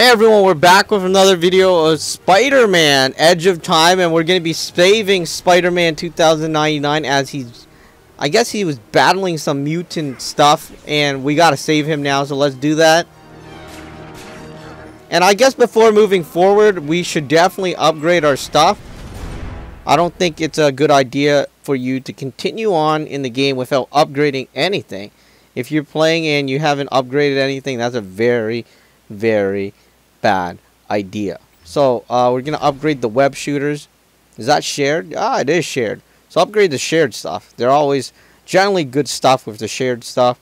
Hey everyone, we're back with another video of Spider-Man Edge of Time and we're going to be saving Spider-Man 2099 as he's I guess he was battling some mutant stuff and we got to save him now so let's do that. And I guess before moving forward we should definitely upgrade our stuff. I don't think it's a good idea for you to continue on in the game without upgrading anything. If you're playing and you haven't upgraded anything that's a very very bad idea. So uh, we're going to upgrade the web shooters. Is that shared? Ah, it is shared. So upgrade the shared stuff. They're always generally good stuff with the shared stuff.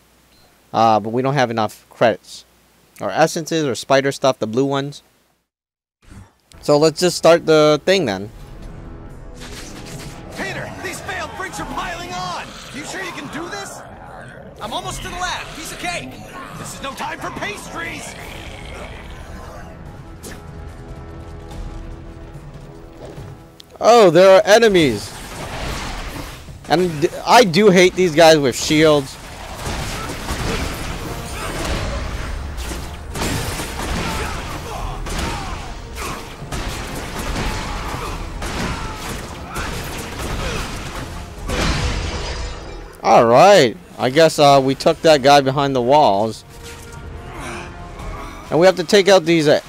Uh, but we don't have enough credits. Or essences or spider stuff, the blue ones. So let's just start the thing then. Peter, these failed bricks are piling on. You sure you can do this? I'm almost to the lab. Piece of cake. This is no time for pastries. Oh, there are enemies. And I do hate these guys with shields. Alright. I guess uh, we took that guy behind the walls. And we have to take out these uh,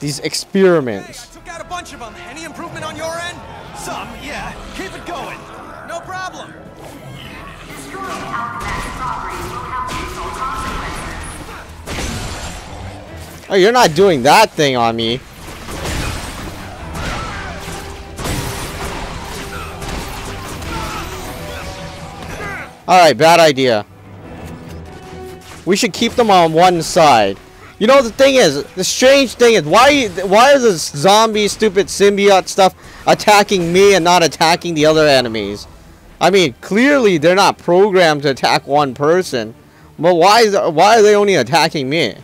these experiments. Hey, took out a bunch of them. Any improvement on your end? Some, yeah. Keep it going. No problem. Destroying Alchemax's properties will have lethal consequences. Oh, you're not doing that thing on me. Alright, bad idea. We should keep them on one side. You know the thing is, the strange thing is, why why is this zombie stupid symbiote stuff attacking me and not attacking the other enemies? I mean, clearly they're not programmed to attack one person. But why is why are they only attacking me?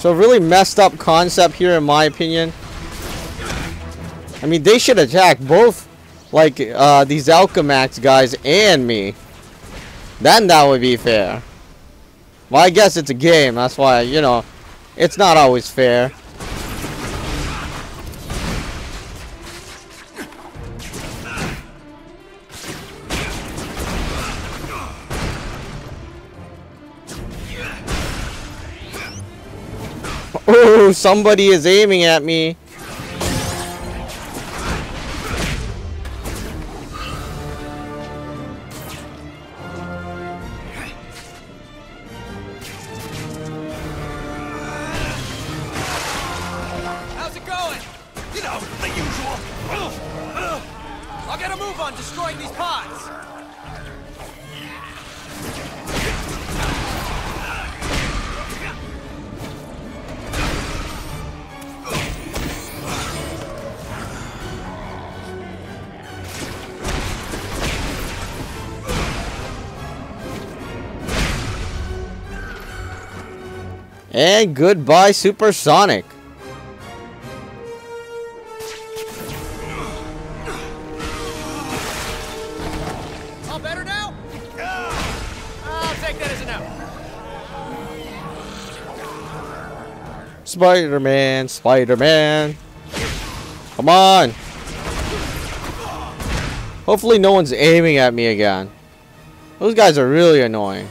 So really messed up concept here in my opinion. I mean, they should attack both, like, uh, these Alchemax guys and me. Then that would be fair. Well, I guess it's a game. That's why, you know, it's not always fair. Somebody is aiming at me. And goodbye, Supersonic. All better now? I'll take that as a no. Spider-Man, Spider-Man. Come on. Hopefully no one's aiming at me again. Those guys are really annoying.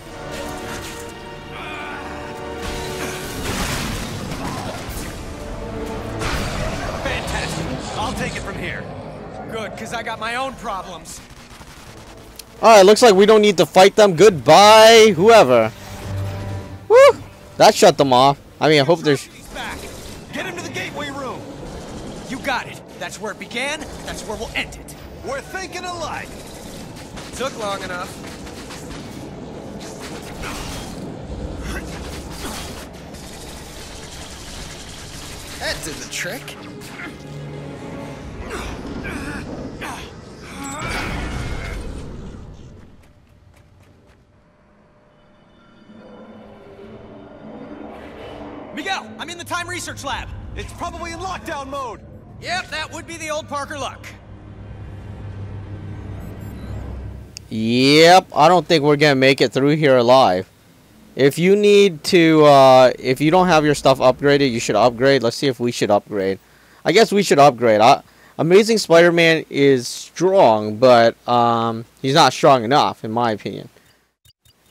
Alright, looks like we don't need to fight them. Goodbye, whoever. Woo! That shut them off. I mean, I hope there's... Get him to the gateway room. You got it. That's where it began. That's where we'll end it. We're thinking alike. Took long enough. That did the trick. Research lab. It's probably in lockdown mode. Yep, that would be the old Parker luck. Yep, I don't think we're gonna make it through here alive. If you need to, uh, if you don't have your stuff upgraded, you should upgrade. Let's see if we should upgrade. I guess we should upgrade. I, Amazing Spider-Man is strong, but um, he's not strong enough, in my opinion.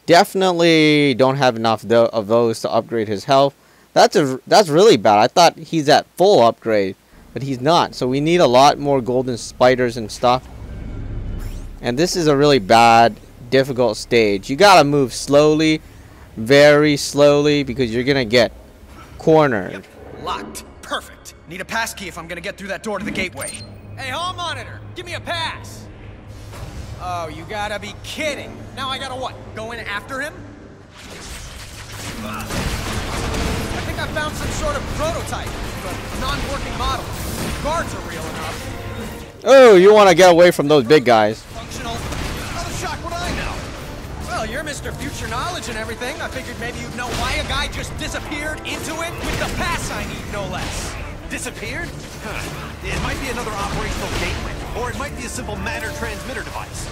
Definitely don't have enough of those to upgrade his health. That's a that's really bad. I thought he's at full upgrade, but he's not. So we need a lot more golden spiders and stuff. And this is a really bad, difficult stage. You gotta move slowly, very slowly, because you're gonna get cornered. Yep. Locked. Perfect. Need a pass key if I'm gonna get through that door to the gateway. Hey, hall monitor, give me a pass. Oh, you gotta be kidding. Now I gotta what? Go in after him? I think I found some sort of prototype, but non-working model. Guards are real enough. Oh, you want to get away from those big guys. Functional. Another shock what I know. Well, you're Mr. Future Knowledge and everything. I figured maybe you'd know why a guy just disappeared into it with the pass I need, no less. Disappeared? Huh. It might be another operational gateway, or it might be a simple matter transmitter device.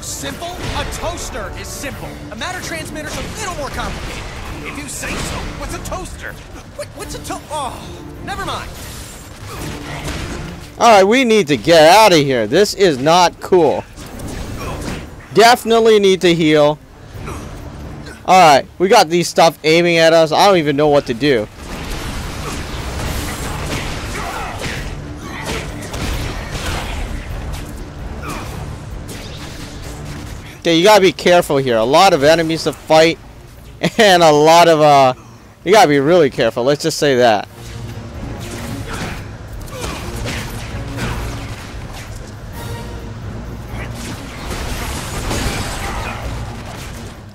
Simple? A toaster is simple. A matter transmitter's a little more complicated. If you say so, what's a toaster? What, what's a to- Oh, never mind. Alright, we need to get out of here. This is not cool. Definitely need to heal. Alright, we got these stuff aiming at us. I don't even know what to do. Okay, you gotta be careful here. A lot of enemies to fight, and a lot of, uh, you gotta be really careful. Let's just say that.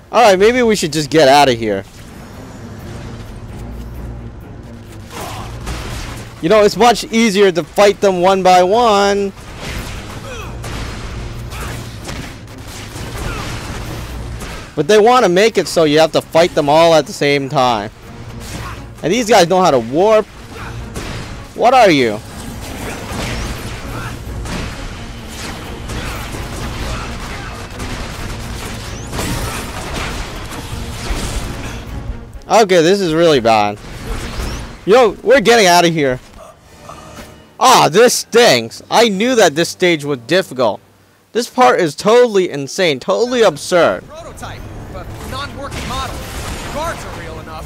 Alright, maybe we should just get out of here. You know, it's much easier to fight them one by one. But they want to make it so you have to fight them all at the same time. And these guys know how to warp. What are you? Okay, this is really bad. Yo, we're getting out of here. Ah, this stinks. I knew that this stage was difficult. This part is totally insane, totally absurd. Prototype, non-working model. Guards are real enough.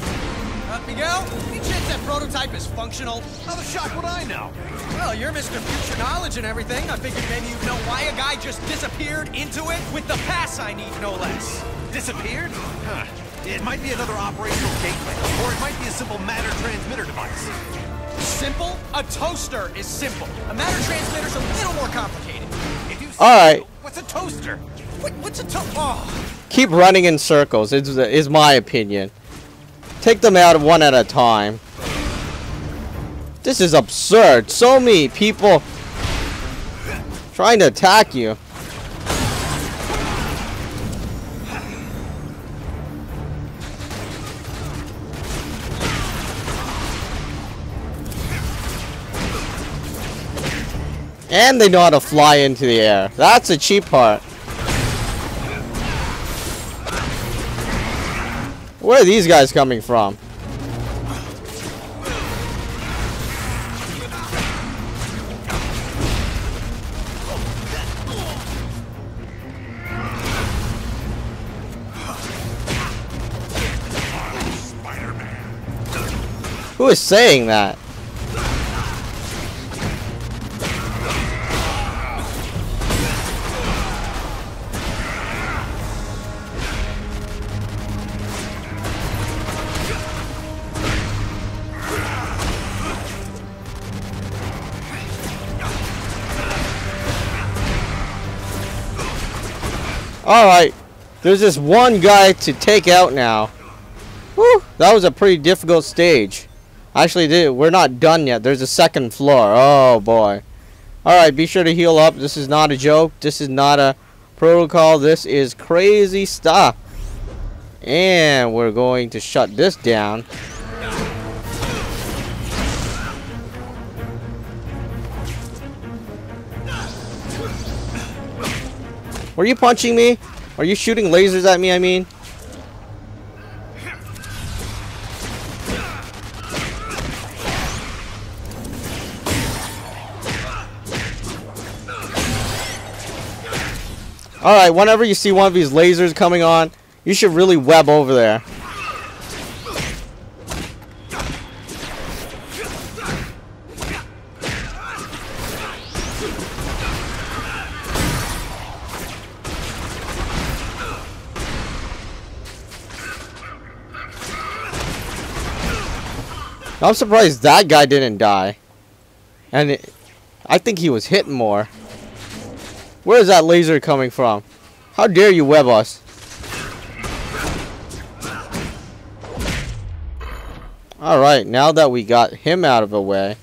Uh, Miguel, any chance that prototype is functional? How the shock would I know. Well, you're Mr. Future Knowledge and everything. I figured maybe you'd know why a guy just disappeared into it with the pass I need, no less. Disappeared? Huh. It might be another operational gateway, or it might be a simple matter transmitter device. Simple? A toaster is simple. A matter transmitter's a little more complicated. Alright. What's a toaster? What, what's a? Oh. Keep running in circles, is, is my opinion. Take them out one at a time. This is absurd. So many people trying to attack you. And they know how to fly into the air. That's the cheap part. Where are these guys coming from? Who is saying that? Alright. There's this one guy to take out now. Whew, that was a pretty difficult stage. Actually, we're not done yet. There's a second floor. Oh, boy. Alright, be sure to heal up. This is not a joke. This is not a protocol. This is crazy stuff. And we're going to shut this down. Were you punching me? Are you shooting lasers at me, I mean? Alright, whenever you see one of these lasers coming on, you should really web over there. I'm surprised that guy didn't die. And it, I think he was hit more. Where is that laser coming from? How dare you web us? Alright, now that we got him out of the way.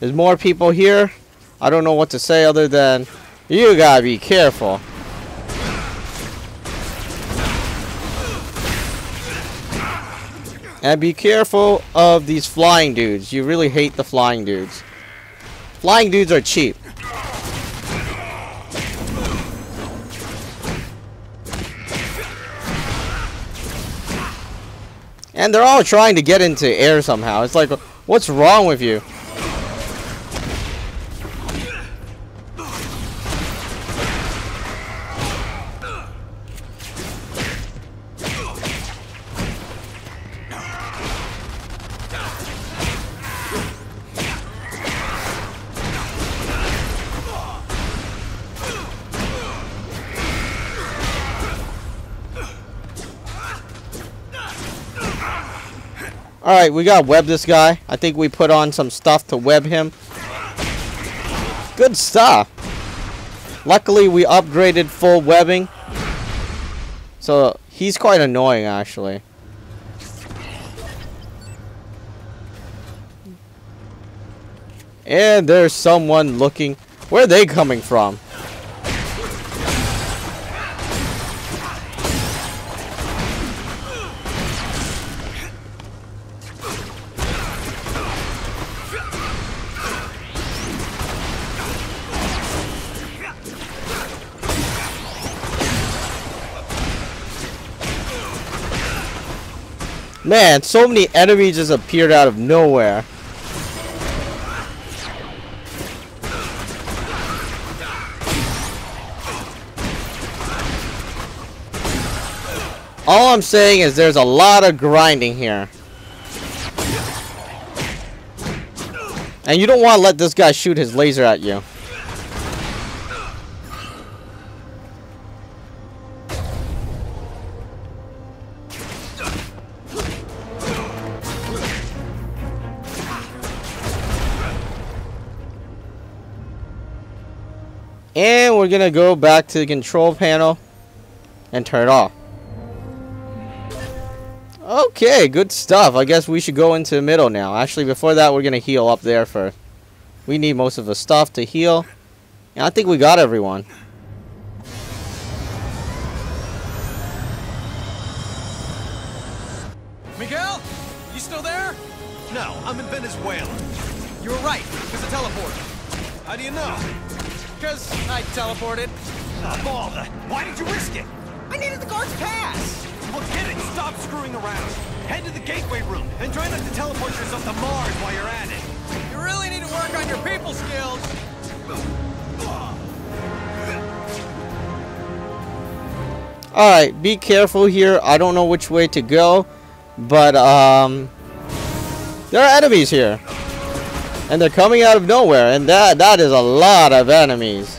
There's more people here. I don't know what to say other than you gotta be careful. And be careful of these flying dudes. You really hate the flying dudes. Flying dudes are cheap. And they're all trying to get into air somehow. It's like, what's wrong with you? Alright, we gotta web this guy. I think we put on some stuff to web him. Good stuff. Luckily, we upgraded full webbing. So, he's quite annoying, actually. And there's someone looking... Where are they coming from? Man, so many enemies just appeared out of nowhere. All I'm saying is there's a lot of grinding here. And you don't want to let this guy shoot his laser at you. And we're gonna go back to the control panel and turn it off. Okay, good stuff. I guess we should go into the middle now. Actually, before that, we're gonna heal up there first. We need most of the stuff to heal. And I think we got everyone. Miguel? You still there? No, I'm in Venezuela. You were right. There's a teleporter. How do you know? Because I teleported. Ah, ball. Why did you risk it? I needed the guard's pass. Well, get it. Stop screwing around. Head to the gateway room and try not to teleport yourself to Mars while you're at it. You really need to work on your people skills. Alright, be careful here. I don't know which way to go. But, um... There are enemies here. And they're coming out of nowhere. And that that is a lot of enemies.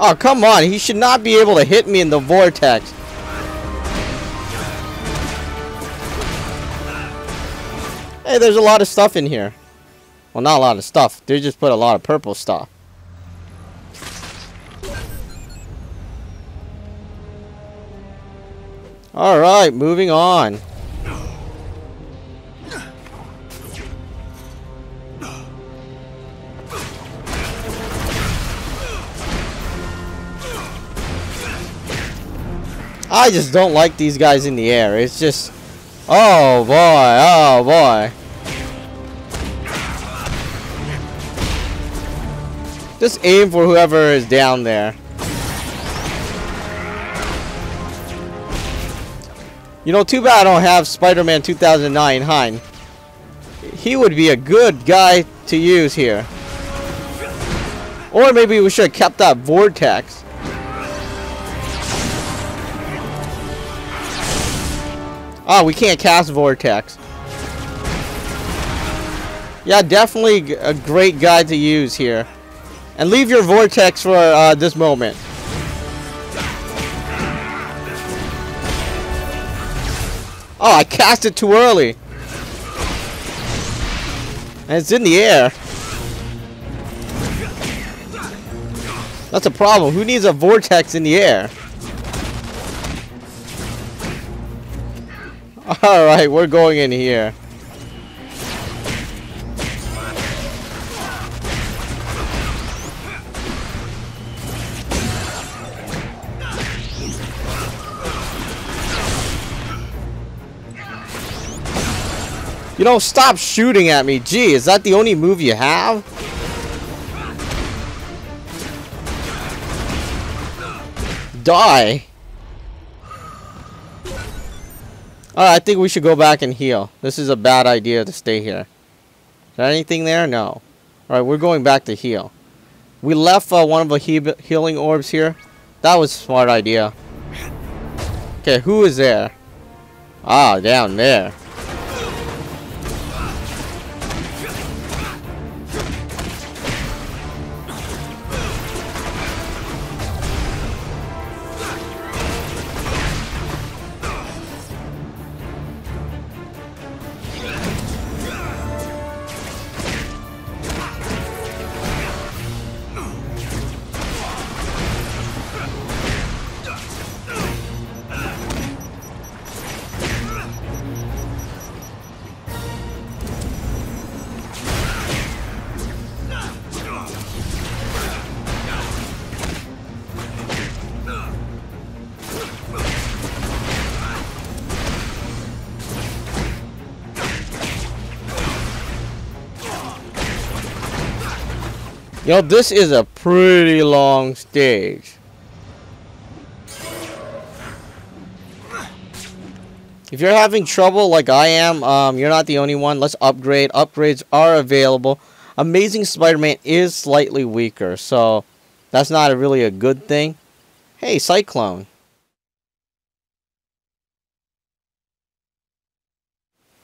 Oh, come on. He should not be able to hit me in the vortex. Hey, there's a lot of stuff in here. Well, not a lot of stuff. They just put a lot of purple stuff. All right, moving on. I just don't like these guys in the air. It's just... Oh, boy. Oh, boy. Just aim for whoever is down there. You know, too bad I don't have Spider-Man 2099 Hein. He would be a good guy to use here. Or maybe we should have kept that Vortex. Oh, we can't cast Vortex. Yeah, definitely a great guy to use here. And leave your Vortex for uh, this moment. Oh, I cast it too early. And it's in the air. That's a problem. Who needs a vortex in the air? Alright, we're going in here. You know, stop shooting at me. Gee, is that the only move you have? Die. Alright, I think we should go back and heal. This is a bad idea to stay here. Is there anything there? No. Alright, we're going back to heal. We left uh, one of the he healing orbs here. That was a smart idea. Okay, who is there? Ah, down there. You know, this is a pretty long stage. If you're having trouble like I am, um, you're not the only one. Let's upgrade. Upgrades are available. Amazing Spider-Man is slightly weaker, so that's not a really a good thing. Hey, Cyclone.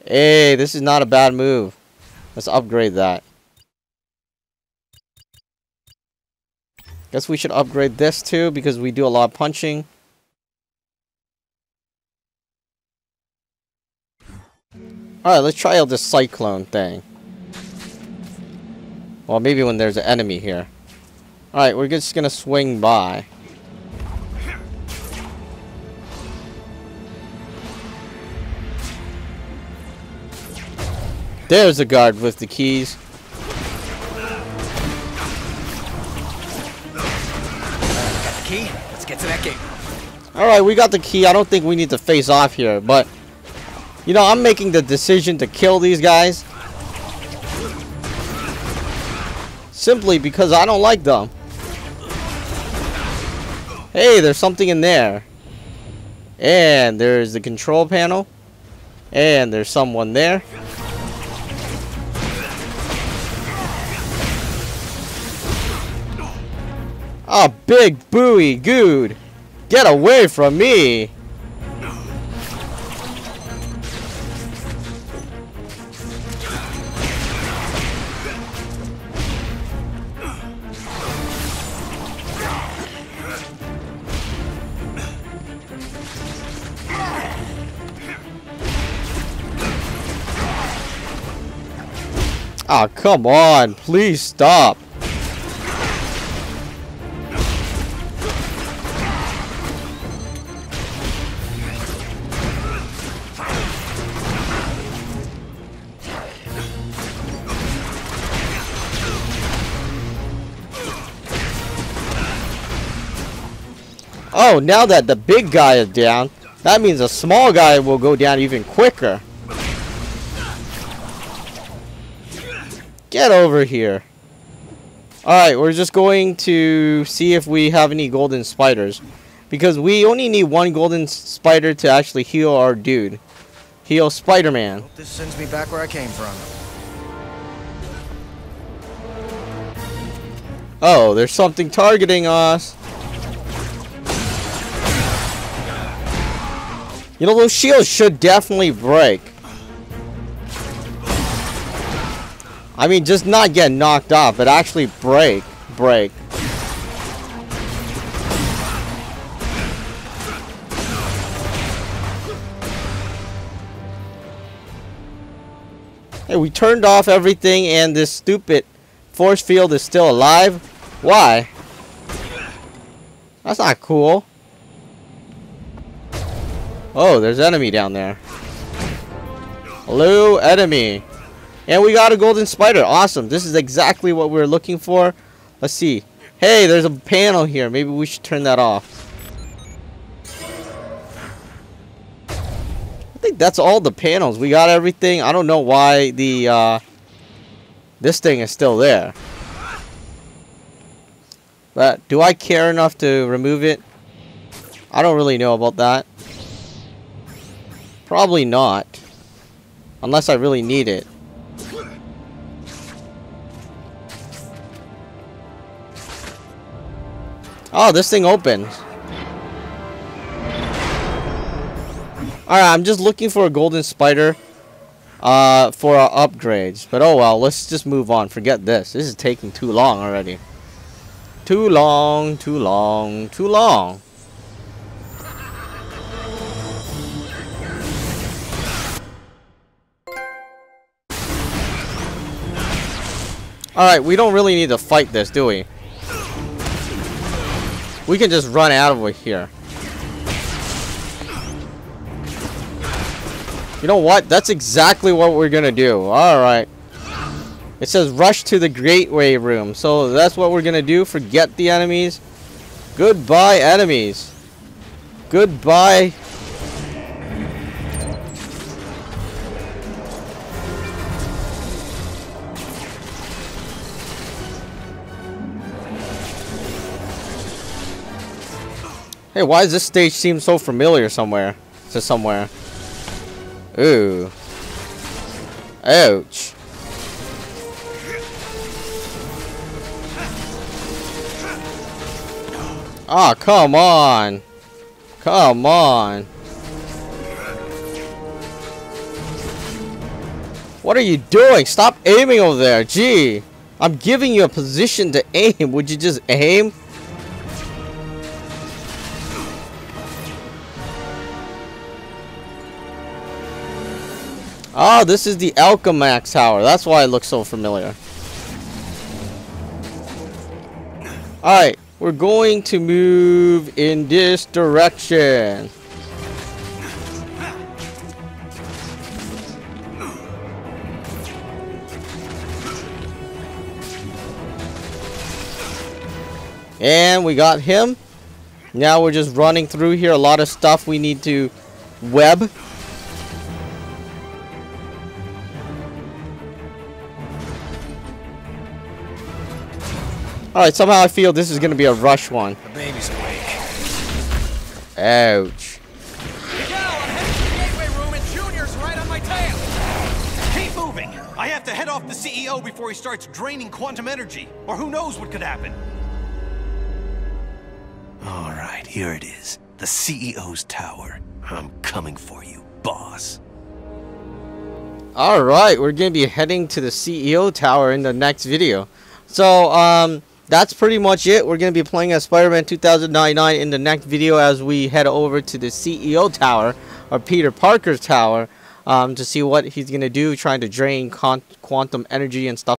Hey, this is not a bad move. Let's upgrade that. Guess we should upgrade this too because we do a lot of punching. Alright, let's try out this cyclone thing. Well, maybe when there's an enemy here. Alright, we're just gonna swing by. There's a guard with the keys. To that gate. Alright, we got the key. I don't think we need to face off here, but... You know, I'm making the decision to kill these guys. Simply because I don't like them. Hey, there's something in there. And there's the control panel. And there's someone there. Oh, big booey good. Get away from me. Oh, come on. Please stop. Oh, now that the big guy is down, that means a small guy will go down even quicker. Get over here. Alright, we're just going to see if we have any golden spiders. Because we only need one golden spider to actually heal our dude. Heal Spider-Man. This sends me back where I came from. Oh, there's something targeting us. You know, those shields should definitely break. I mean, just not get knocked off, but actually break. Break. Hey, we turned off everything and this stupid force field is still alive? Why? That's not cool. Oh, there's enemy down there. Hello, enemy. And we got a golden spider. Awesome. This is exactly what we are looking for. Let's see. Hey, there's a panel here. Maybe we should turn that off. I think that's all the panels. We got everything. I don't know why the uh, this thing is still there. But do I care enough to remove it? I don't really know about that. Probably not. Unless I really need it. Oh, this thing opens. Alright, I'm just looking for a golden spider uh, for our upgrades. But oh well, let's just move on. Forget this. This is taking too long already. Too long, too long, too long. Alright, we don't really need to fight this, do we? We can just run out of here. You know what? That's exactly what we're gonna do. Alright. It says rush to the gateway room. So that's what we're gonna do. Forget the enemies. Goodbye, enemies. Goodbye. Hey, why does this stage seem so familiar somewhere? To somewhere. Ooh. Ouch. Ah, oh, come on. Come on. What are you doing? Stop aiming over there. Gee. I'm giving you a position to aim. Would you just aim? Oh, this is the Alchemax Tower. That's why it looks so familiar. Alright, we're going to move in this direction. And we got him. Now we're just running through here. A lot of stuff we need to web. Alright, somehow I feel this is going to be a rush one. The baby's awake. Ouch. Miguel, I'm heading to the gateway room and Junior's right on my tail. Keep moving. I have to head off the CEO before he starts draining quantum energy. Or who knows what could happen. All right, here it is. The CEO's tower. I'm coming for you, boss. Alright, we're going to be heading to the CEO tower in the next video. So, um that's pretty much it. We're going to be playing as Spider-Man 2099 in the next video as we head over to the CEO tower, or Peter Parker's tower, um, to see what he's going to do, trying to drain quantum energy and stuff